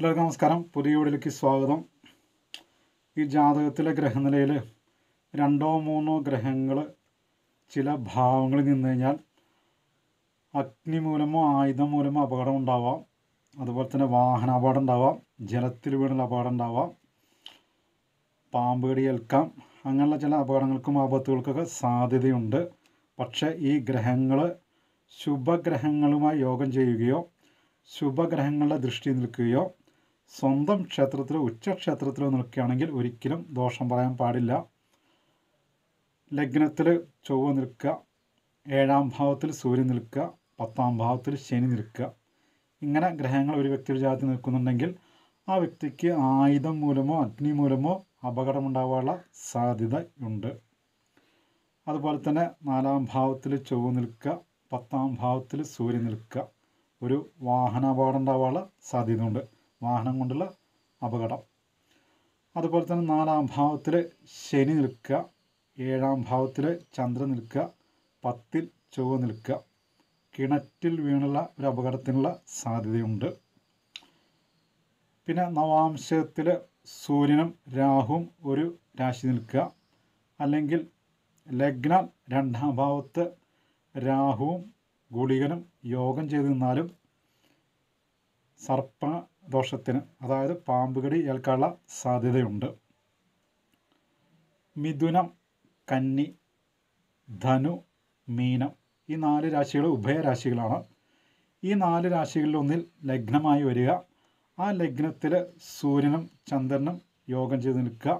എല്ലാവർക്കും നമസ്കാരം. പുതിയ വീഡിയോയിലേക്ക് സ്വാഗതം. ഈ ജാതകത്തിലെ ഗ്രഹനിലയിൽ രണ്ടോ മൂന്നോ ഗ്രഹങ്ങൾ ചില ഭാവങ്ങളിൽ നിന്ന് കഴിഞ്ഞാൽ അഗ്നി മൂലമോ ആയുധം മൂലമോ അപകടം ഉണ്ടാവാം. അതുപോലെ തന്നെ വാഹന അപകടം ഉണ്ടാവാം. ജലത്തിൽ വീണുള്ള അപകടം ഉണ്ടാവാം. പാമ്പ് കടി ഏൽക്കാം. അങ്ങനെയുള്ള ചില അപകടങ്ങൾക്കും ആപത്തുകൾക്കൊക്കെ സാധ്യതയുണ്ട്. പക്ഷേ ഈ ഗ്രഹങ്ങൾ ശുഭഗ്രഹങ്ങളുമായി യോഗം ചെയ്യുകയോ ശുഭഗ്രഹങ്ങളുടെ ദൃഷ്ടി നിൽക്കുകയോ സ്വന്തം ക്ഷേത്രത്തിലോ ഉച്ചക്ഷേത്രത്തിലോ നിൽക്കുകയാണെങ്കിൽ ഒരിക്കലും ദോഷം പറയാൻ പാടില്ല. ലഗ്നത്തിൽ ചൊവ്വ നിൽക്കുക ഏഴാം ഭാവത്തിൽ സൂര്യൻ നിൽക്കുക പത്താം ഭാവത്തിൽ ശനി നിൽക്കുക. ഇങ്ങനെ ഗ്രഹങ്ങൾ ഒരു വ്യക്തിയുടെ ജാതി നിൽക്കുന്നുണ്ടെങ്കിൽ ആ വ്യക്തിക്ക് ആയുധം മൂലമോ അഗ്നി മൂലമോ അപകടമുണ്ടാകാനുള്ള സാധ്യത ഉണ്ട്. അതുപോലെ തന്നെ നാലാം ഭാവത്തിൽ ചൊവ്വ നിൽക്കുക പത്താം ഭാവത്തിൽ സൂര്യൻ നിൽക്കുക. ഒരു വാഹന അപകടം സാധ്യത സാധ്യതയുണ്ട്. വാഹനം കൊണ്ടുള്ള അപകടം. അതുപോലെ തന്നെ നാലാം ഭാവത്തിൽ ശനി നിൽക്കുക ഏഴാം ഭാവത്തിൽ ചന്ദ്രൻ നിൽക്കുക പത്തിൽ ചൊവ്വ നിൽക്കുക. കിണറ്റിൽ വീണുള്ള ഒരു അപകടത്തിനുള്ള സാധ്യതയുണ്ട്. പിന്നെ നവാംശത്തിൽ സൂര്യനും രാഹുവും ഒരു രാശി നിൽക്കുക. അല്ലെങ്കിൽ ലഗ്ന രണ്ടാം ഭാവത്ത് രാഹുവും ഗുളികനും യോഗം ചെയ്ത് നിന്നാലും സർപ്പ ദോഷത്തിന് അതായത് പാമ്പുകടി ഏൽക്കാനുള്ള സാധ്യതയുണ്ട്. മിഥുനം കന്നി ധനു മീനം ഈ നാല് രാശികൾ ഉഭയരാശികളാണ് ഈ നാല് രാശികളിലൊന്നിൽ ലഗ്നമായി വരിക. ആ ലഗ്നത്തിൽ സൂര്യനും ചന്ദ്രനും യോഗം ചെയ്ത് നിൽക്കുക.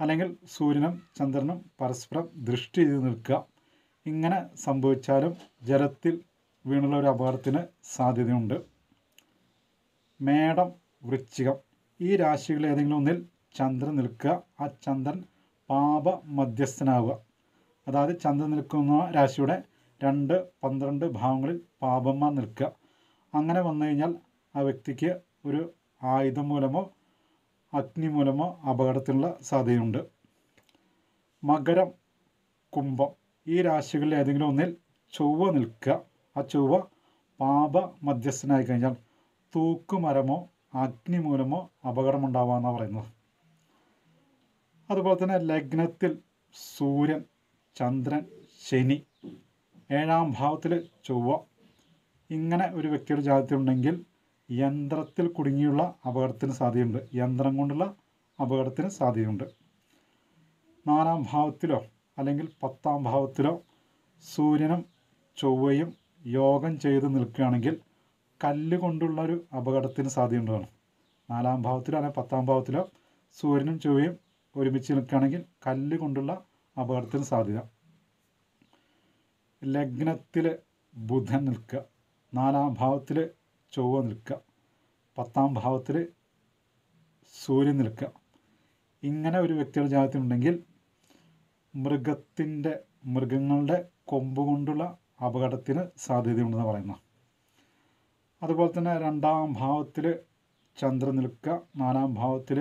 അല്ലെങ്കിൽ സൂര്യനും ചന്ദ്രനും പരസ്പരം ദൃഷ്ടി ചെയ്ത് നിൽക്കുക. ഇങ്ങനെ സംഭവിച്ചാലും ജലത്തിൽ വീണുള്ള ഒരു അപകടത്തിന് സാധ്യതയുണ്ട്. മേടം വൃശ്ചികം. ഈ രാശികളിൽ ഏതെങ്കിലും ഒന്നിൽ ചന്ദ്രൻ നിൽക്കുക. ആ ചന്ദ്രൻ പാപ മധ്യസ്ഥനാവുക അതായത് ചന്ദ്രൻ നിൽക്കുന്ന രാശിയുടെ രണ്ട് പന്ത്രണ്ട് ഭാവങ്ങളിൽ പാപന്മാർ നിൽക്കുക. അങ്ങനെ വന്നു കഴിഞ്ഞാൽ ആ വ്യക്തിക്ക് ഒരു ആയുധം മൂലമോ അഗ്നി മൂലമോ അപകടത്തിനുള്ള സാധ്യതയുണ്ട്. മകരം കുംഭം. ഈ രാശികളിൽ ഏതെങ്കിലും ഒന്നിൽ ചൊവ്വ നിൽക്കുക. ആ ചൊവ്വ പാപ മധ്യസ്ഥനായി കഴിഞ്ഞാൽ തൂക്കുമരമോ അഗ്നി മൂലമോ അപകടമുണ്ടാവാമെന്നാണ് പറയുന്നത്. അതുപോലെ തന്നെ ലഗ്നത്തിൽ സൂര്യൻ ചന്ദ്രൻ ശനി ഏഴാം ഭാവത്തിൽ ചൊവ്വ ഇങ്ങനെ ഒരു വ്യക്തിയുടെ ജാതത്തിലുണ്ടെങ്കിൽ യന്ത്രത്തിൽ കുടുങ്ങിയുള്ള അപകടത്തിന് സാധ്യതയുണ്ട്. യന്ത്രം കൊണ്ടുള്ള അപകടത്തിന് സാധ്യതയുണ്ട്. നാലാം ഭാവത്തിലോ അല്ലെങ്കിൽ പത്താം ഭാവത്തിലോ സൂര്യനും ചൊവ്വയും യോഗം ചെയ്ത് നിൽക്കുകയാണെങ്കിൽ കല്ല് കൊണ്ടുള്ള ഒരു അപകടത്തിന് സാധ്യതയുണ്ടാണ് നാലാം ഭാവത്തിലോ അല്ലെങ്കിൽ പത്താം ഭാവത്തിലോ സൂര്യനും ചൊവ്വയും ഒരുമിച്ച് നിൽക്കുകയാണെങ്കിൽ കല്ല് കൊണ്ടുള്ള അപകടത്തിന് സാധ്യത. ലഗ്നത്തിൽ ബുധൻ നിൽക്കുക. നാലാം ഭാവത്തിൽ ചൊവ്വ നിൽക്കുക. പത്താം ഭാവത്തിൽ സൂര്യൻ നിൽക്കുക. ഇങ്ങനെ ഒരു വ്യക്തിയുടെ ജാതത്തിനുണ്ടെങ്കിൽ മൃഗത്തിന്റെ മൃഗങ്ങളുടെ കൊമ്പ് കൊണ്ടുള്ള അപകടത്തിന് സാധ്യതയുണ്ടെന്ന് പറയുന്നത്. അതുപോലെ തന്നെ രണ്ടാം ഭാവത്തിൽ ചന്ദ്രൻ നിൽക്കുക നാലാം ഭാവത്തിൽ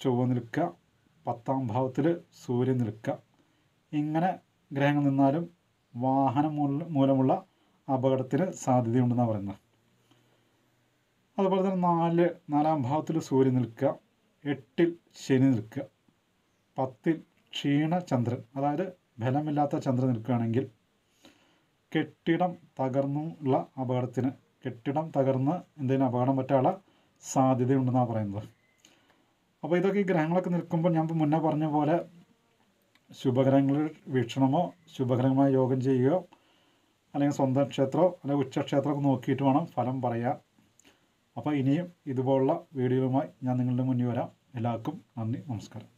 ചൊവ്വ നിൽക്കുക പത്താം ഭാവത്തിൽ സൂര്യൻ നിൽക്കുക. ഇങ്ങനെ ഗ്രഹങ്ങൾ നിന്നാലും വാഹനം മൂലമുള്ള അപകടത്തിന് സാധ്യതയുണ്ടെന്നാണ് പറയുന്നത്. അതുപോലെ തന്നെ നാല് നാലാം ഭാവത്തിൽ സൂര്യൻ നിൽക്കുക എട്ടിൽ ശനി നിൽക്കുക പത്തിൽ ക്ഷീണ ചന്ദ്രൻ അതായത് ബലമില്ലാത്ത ചന്ദ്രൻ നിൽക്കുകയാണെങ്കിൽ കെട്ടിടം തകർന്നുള്ള അപകടത്തിന് കെട്ടിടം തകർന്ന് എന്തെങ്കിലും അപകടം പറ്റാനുള്ള സാധ്യതയുണ്ടെന്നാണ് പറയുന്നത്. അപ്പോൾ ഇതൊക്കെ ഈ ഗ്രഹങ്ങളൊക്കെ നിൽക്കുമ്പോൾ ഞാൻ മുന്നേ പറഞ്ഞ പോലെ ശുഭഗ്രഹങ്ങളിൽ വീക്ഷണമോ ശുഭഗ്രഹമായി യോഗം ചെയ്യുകയോ അല്ലെങ്കിൽ സ്വന്തം ക്ഷേത്രമോ അല്ലെങ്കിൽ ഉച്ചക്ഷേത്രമൊക്കെ നോക്കിയിട്ട് വേണം ഫലം പറയാൻ. അപ്പോൾ ഇനിയും ഇതുപോലുള്ള വീഡിയോയുമായി ഞാൻ നിങ്ങളുടെ മുന്നിൽ വരാം. എല്ലാവർക്കും നന്ദി നമസ്കാരം.